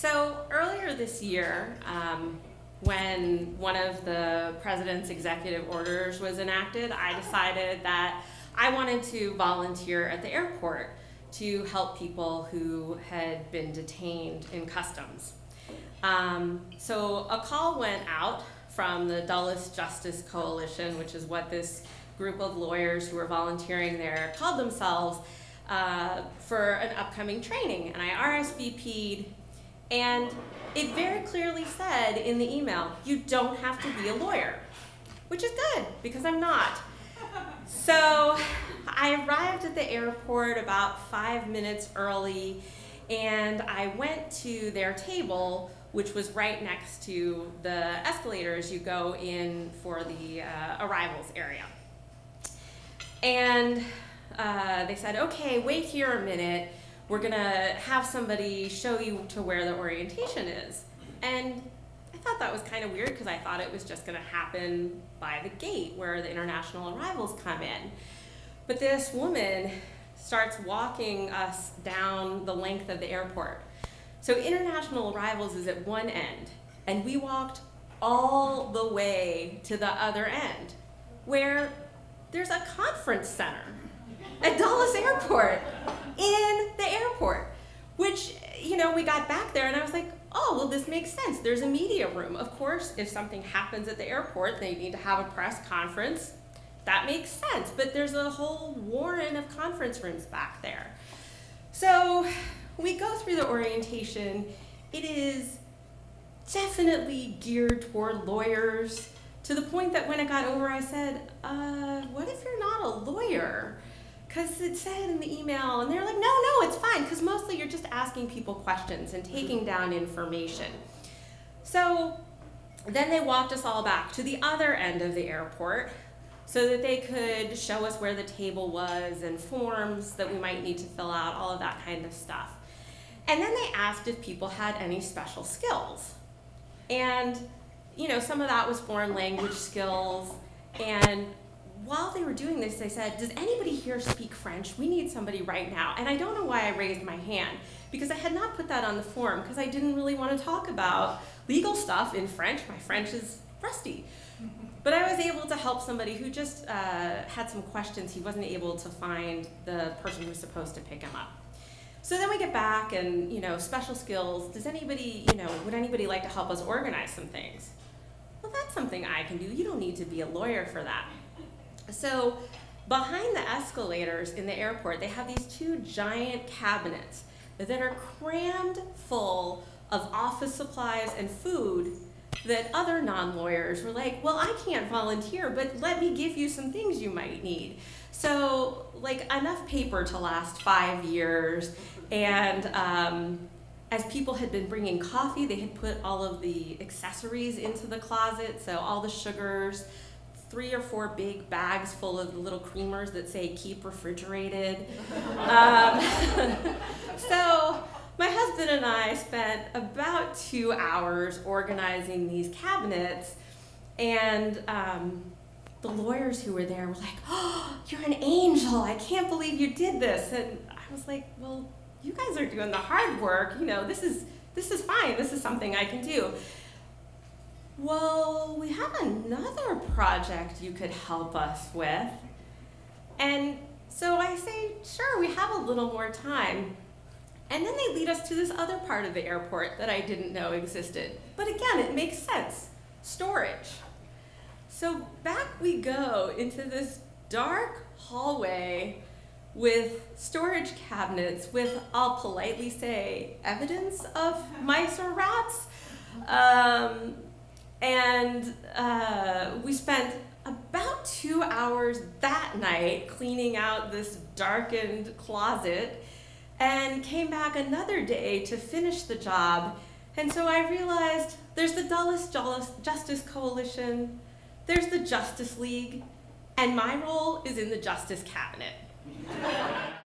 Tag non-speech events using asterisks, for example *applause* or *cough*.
So earlier this year, um, when one of the president's executive orders was enacted, I decided that I wanted to volunteer at the airport to help people who had been detained in customs. Um, so a call went out from the Dulles Justice Coalition, which is what this group of lawyers who were volunteering there called themselves, uh, for an upcoming training. And I RSVP'd and it very clearly said in the email, you don't have to be a lawyer, which is good because I'm not. So I arrived at the airport about five minutes early and I went to their table, which was right next to the escalators you go in for the uh, arrivals area. And uh, they said, okay, wait here a minute we're gonna have somebody show you to where the orientation is. And I thought that was kind of weird because I thought it was just gonna happen by the gate where the international arrivals come in. But this woman starts walking us down the length of the airport. So international arrivals is at one end, and we walked all the way to the other end, where there's a conference center at Dulles Airport in the airport, which, you know, we got back there and I was like, oh, well, this makes sense. There's a media room. Of course, if something happens at the airport, they need to have a press conference. That makes sense, but there's a whole warren of conference rooms back there. So we go through the orientation. It is definitely geared toward lawyers to the point that when it got over, I said, uh, what if you're not a lawyer? Because it said in the email, and they're like, no, no, it's fine, because mostly you're just asking people questions and mm-hmm. taking down information. So then they walked us all back to the other end of the airport so that they could show us where the table was and forms that we might need to fill out, all of that kind of stuff. And then they asked if people had any special skills. And, you know, some of that was foreign language skills, and while they were doing this, they said, does anybody here speak French? We need somebody right now. And I don't know why I raised my hand, because I had not put that on the form, because I didn't really want to talk about legal stuff in French. My French is rusty. But I was able to help somebody who just uh, had some questions. He wasn't able to find the person who was supposed to pick him up. So then we get back and, you know, special skills. Does anybody, you know, would anybody like to help us organize some things? Well, that's something I can do. You don't need to be a lawyer for that. So behind the escalators in the airport, they have these two giant cabinets that are crammed full of office supplies and food that other non-lawyers were like, well, I can't volunteer, but let me give you some things you might need. So like enough paper to last five years. And um, as people had been bringing coffee, they had put all of the accessories into the closet. So all the sugars, three or four big bags full of little creamers that say keep refrigerated. *laughs* um, *laughs* so my husband and I spent about two hours organizing these cabinets and um, the lawyers who were there were like, oh, you're an angel. I can't believe you did this. And I was like, well, you guys are doing the hard work. You know, this is, this is fine. This is something I can do. Well, we have another project you could help us with. And so I say, sure, we have a little more time. And then they lead us to this other part of the airport that I didn't know existed. But again, it makes sense storage. So back we go into this dark hallway with storage cabinets with, I'll politely say, evidence of mice or rats. Um, and uh, we spent about two hours that night cleaning out this darkened closet and came back another day to finish the job. And so I realized there's the Dulles Justice Coalition, there's the Justice League, and my role is in the Justice Cabinet.